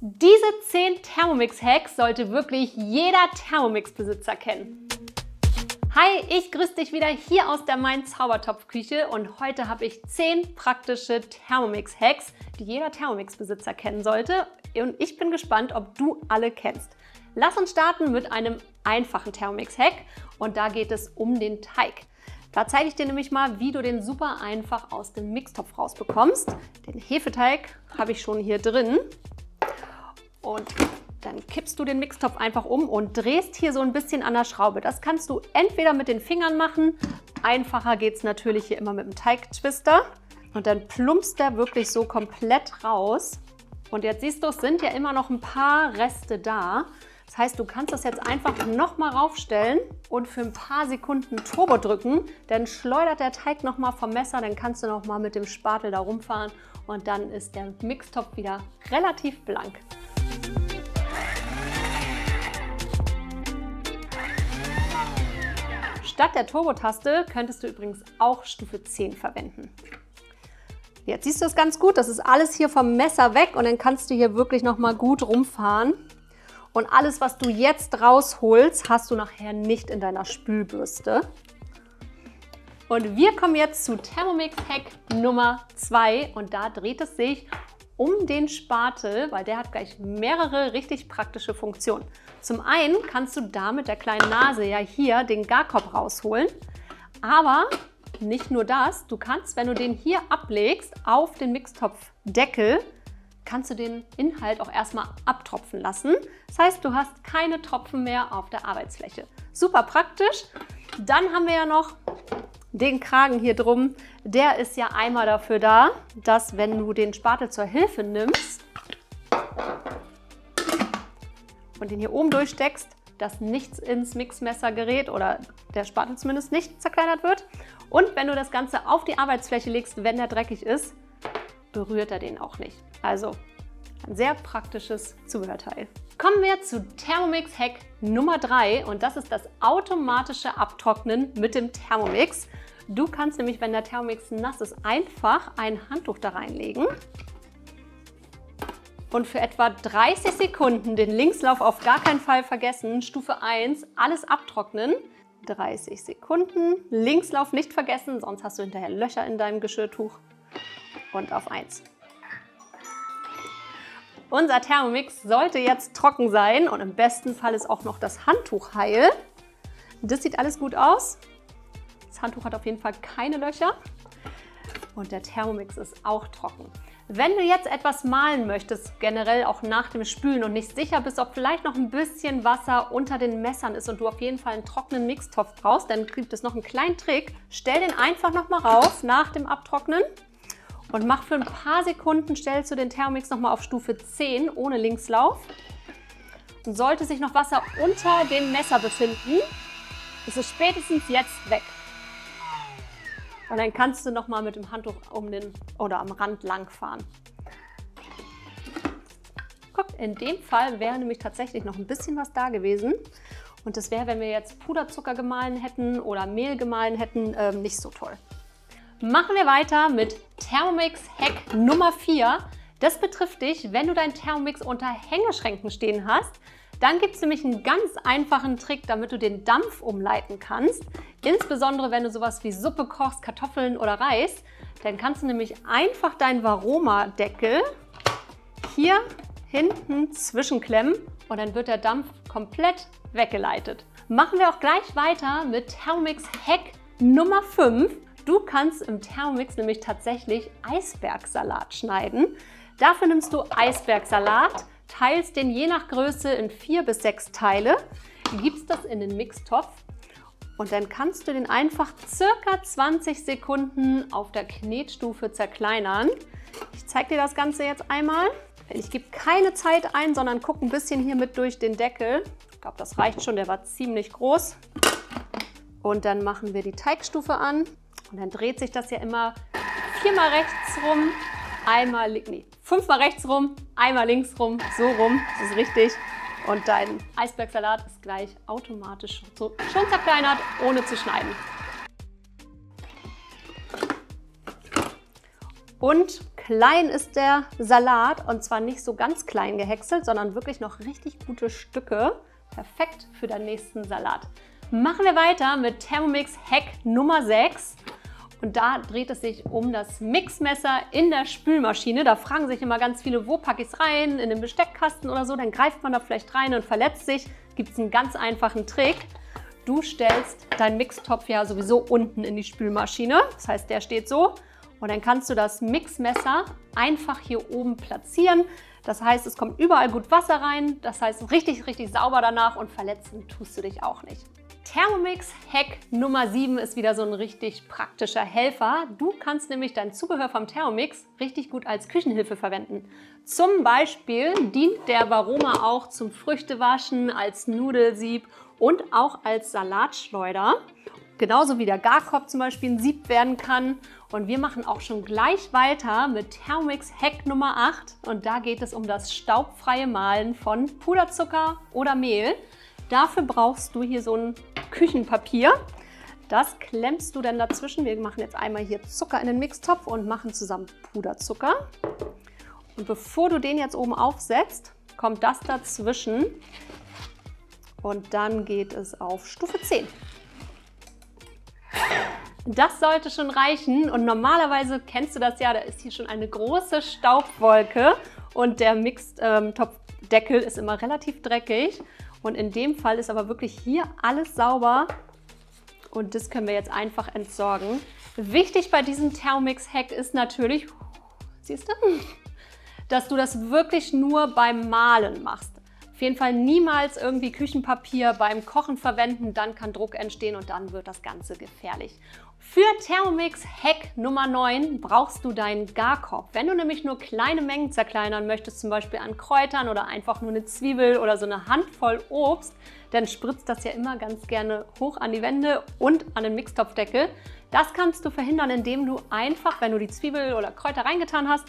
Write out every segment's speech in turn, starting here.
Diese 10 Thermomix-Hacks sollte wirklich jeder Thermomix-Besitzer kennen. Hi, ich grüße dich wieder hier aus der Mein Zaubertopf-Küche und heute habe ich 10 praktische Thermomix-Hacks, die jeder Thermomix-Besitzer kennen sollte und ich bin gespannt, ob du alle kennst. Lass uns starten mit einem einfachen Thermomix-Hack und da geht es um den Teig. Da zeige ich dir nämlich mal, wie du den super einfach aus dem Mixtopf rausbekommst. Den Hefeteig habe ich schon hier drin und dann kippst du den Mixtopf einfach um und drehst hier so ein bisschen an der Schraube. Das kannst du entweder mit den Fingern machen, einfacher geht es natürlich hier immer mit dem Teigtwister. Und dann plumpst der wirklich so komplett raus. Und jetzt siehst du, es sind ja immer noch ein paar Reste da. Das heißt, du kannst das jetzt einfach nochmal raufstellen und für ein paar Sekunden Turbo drücken. Dann schleudert der Teig nochmal vom Messer, dann kannst du nochmal mit dem Spatel da rumfahren und dann ist der Mixtopf wieder relativ blank. Statt der Turbo-Taste könntest du übrigens auch Stufe 10 verwenden. Jetzt siehst du es ganz gut, das ist alles hier vom Messer weg und dann kannst du hier wirklich nochmal gut rumfahren. Und alles, was du jetzt rausholst, hast du nachher nicht in deiner Spülbürste. Und wir kommen jetzt zu Thermomix Hack Nummer 2 und da dreht es sich um den Spatel, weil der hat gleich mehrere richtig praktische Funktionen. Zum einen kannst du da mit der kleinen Nase ja hier den Garkorb rausholen, aber nicht nur das, du kannst, wenn du den hier ablegst auf den Mixtopfdeckel, kannst du den Inhalt auch erstmal abtropfen lassen. Das heißt, du hast keine Tropfen mehr auf der Arbeitsfläche. Super praktisch. Dann haben wir ja noch den Kragen hier drum, der ist ja einmal dafür da, dass wenn du den Spatel zur Hilfe nimmst und den hier oben durchsteckst, dass nichts ins Mixmesser gerät oder der Spatel zumindest nicht zerkleinert wird. Und wenn du das Ganze auf die Arbeitsfläche legst, wenn der dreckig ist, berührt er den auch nicht. Also ein sehr praktisches Zubehörteil. Kommen wir zu Thermomix Hack Nummer 3 und das ist das automatische Abtrocknen mit dem Thermomix. Du kannst nämlich, wenn der Thermomix nass ist, einfach ein Handtuch da reinlegen und für etwa 30 Sekunden den Linkslauf auf gar keinen Fall vergessen. Stufe 1, alles abtrocknen. 30 Sekunden. Linkslauf nicht vergessen, sonst hast du hinterher Löcher in deinem Geschirrtuch. Und auf 1. Unser Thermomix sollte jetzt trocken sein und im besten Fall ist auch noch das Handtuch heil. Das sieht alles gut aus. Das Handtuch hat auf jeden Fall keine Löcher und der Thermomix ist auch trocken. Wenn du jetzt etwas malen möchtest, generell auch nach dem Spülen und nicht sicher bist, ob vielleicht noch ein bisschen Wasser unter den Messern ist und du auf jeden Fall einen trockenen Mixtopf brauchst, dann gibt es noch einen kleinen Trick. Stell den einfach nochmal rauf nach dem Abtrocknen und mach für ein paar Sekunden, stellst du den Thermomix nochmal auf Stufe 10 ohne Linkslauf. Und sollte sich noch Wasser unter dem Messer befinden, ist es spätestens jetzt weg. Und dann kannst du nochmal mit dem Handtuch um den oder am Rand lang fahren. Guck, in dem Fall wäre nämlich tatsächlich noch ein bisschen was da gewesen. Und das wäre, wenn wir jetzt Puderzucker gemahlen hätten oder Mehl gemahlen hätten, ähm, nicht so toll. Machen wir weiter mit Thermomix Hack Nummer 4. Das betrifft dich, wenn du deinen Thermomix unter Hängeschränken stehen hast. Dann gibt es nämlich einen ganz einfachen Trick, damit du den Dampf umleiten kannst. Insbesondere, wenn du sowas wie Suppe kochst, Kartoffeln oder Reis. Dann kannst du nämlich einfach deinen Varoma-Deckel hier hinten zwischenklemmen und dann wird der Dampf komplett weggeleitet. Machen wir auch gleich weiter mit Thermomix Hack Nummer 5. Du kannst im Thermomix nämlich tatsächlich Eisbergsalat schneiden. Dafür nimmst du Eisbergsalat, teilst den je nach Größe in vier bis sechs Teile, gibst das in den Mixtopf und dann kannst du den einfach circa 20 Sekunden auf der Knetstufe zerkleinern. Ich zeige dir das Ganze jetzt einmal. Ich gebe keine Zeit ein, sondern gucke ein bisschen hier mit durch den Deckel. Ich glaube, das reicht schon, der war ziemlich groß. Und dann machen wir die Teigstufe an. Und dann dreht sich das ja immer viermal rechts rum, einmal, nee, fünfmal rechts rum, einmal links rum, so rum, das ist richtig. Und dein Eisbergsalat ist gleich automatisch so schon zerkleinert, ohne zu schneiden. Und klein ist der Salat und zwar nicht so ganz klein gehäckselt, sondern wirklich noch richtig gute Stücke. Perfekt für den nächsten Salat. Machen wir weiter mit Thermomix Hack Nummer 6. Und da dreht es sich um das Mixmesser in der Spülmaschine. Da fragen sich immer ganz viele, wo packe ich es rein? In den Besteckkasten oder so. Dann greift man da vielleicht rein und verletzt sich. Gibt es einen ganz einfachen Trick. Du stellst deinen Mixtopf ja sowieso unten in die Spülmaschine. Das heißt, der steht so. Und dann kannst du das Mixmesser einfach hier oben platzieren. Das heißt, es kommt überall gut Wasser rein. Das heißt, richtig, richtig sauber danach und verletzen tust du dich auch nicht. Thermomix Hack Nummer 7 ist wieder so ein richtig praktischer Helfer. Du kannst nämlich dein Zubehör vom Thermomix richtig gut als Küchenhilfe verwenden. Zum Beispiel dient der Varoma auch zum Früchtewaschen, als Nudelsieb und auch als Salatschleuder. Genauso wie der Garkorb zum Beispiel ein Sieb werden kann. Und wir machen auch schon gleich weiter mit Thermomix Hack Nummer 8. Und da geht es um das staubfreie Mahlen von Puderzucker oder Mehl. Dafür brauchst du hier so ein Küchenpapier. Das klemmst du dann dazwischen. Wir machen jetzt einmal hier Zucker in den Mixtopf und machen zusammen Puderzucker. Und bevor du den jetzt oben aufsetzt, kommt das dazwischen. Und dann geht es auf Stufe 10. Das sollte schon reichen und normalerweise kennst du das ja, da ist hier schon eine große Staubwolke und der Mixtopfdeckel ist immer relativ dreckig. Und in dem Fall ist aber wirklich hier alles sauber und das können wir jetzt einfach entsorgen. Wichtig bei diesem Thermomix-Hack ist natürlich, siehst du, dass du das wirklich nur beim Malen machst. Auf jeden Fall niemals irgendwie Küchenpapier beim Kochen verwenden, dann kann Druck entstehen und dann wird das Ganze gefährlich. Für Thermomix Hack Nummer 9 brauchst du deinen Garkorb. Wenn du nämlich nur kleine Mengen zerkleinern möchtest, zum Beispiel an Kräutern oder einfach nur eine Zwiebel oder so eine Handvoll Obst, dann spritzt das ja immer ganz gerne hoch an die Wände und an den Mixtopfdeckel. Das kannst du verhindern, indem du einfach, wenn du die Zwiebel oder Kräuter reingetan hast,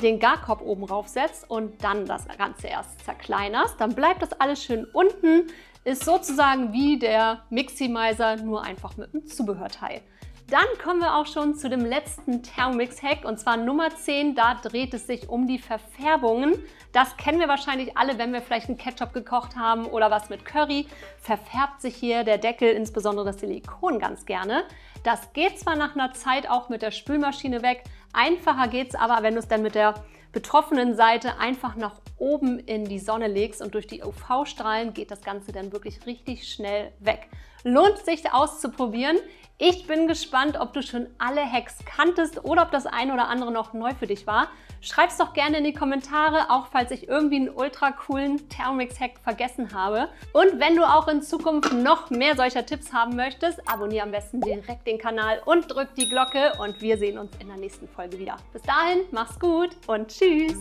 den Garkorb oben raufsetzt und dann das Ganze erst zerkleinerst. Dann bleibt das alles schön unten, ist sozusagen wie der Miximizer, nur einfach mit einem Zubehörteil. Dann kommen wir auch schon zu dem letzten Thermomix-Hack und zwar Nummer 10. Da dreht es sich um die Verfärbungen. Das kennen wir wahrscheinlich alle, wenn wir vielleicht einen Ketchup gekocht haben oder was mit Curry. Verfärbt sich hier der Deckel, insbesondere das Silikon, ganz gerne. Das geht zwar nach einer Zeit auch mit der Spülmaschine weg, einfacher geht es aber, wenn du es dann mit der betroffenen Seite einfach nach oben in die Sonne legst und durch die UV-Strahlen geht das Ganze dann wirklich richtig schnell weg. Lohnt sich auszuprobieren. Ich bin gespannt, ob du schon alle Hacks kanntest oder ob das eine oder andere noch neu für dich war. Schreib es doch gerne in die Kommentare, auch falls ich irgendwie einen ultra coolen Thermomix-Hack vergessen habe. Und wenn du auch in Zukunft noch mehr solcher Tipps haben möchtest, abonniere am besten direkt den Kanal und drück die Glocke und wir sehen uns in der nächsten Folge wieder. Bis dahin, mach's gut und tschüss!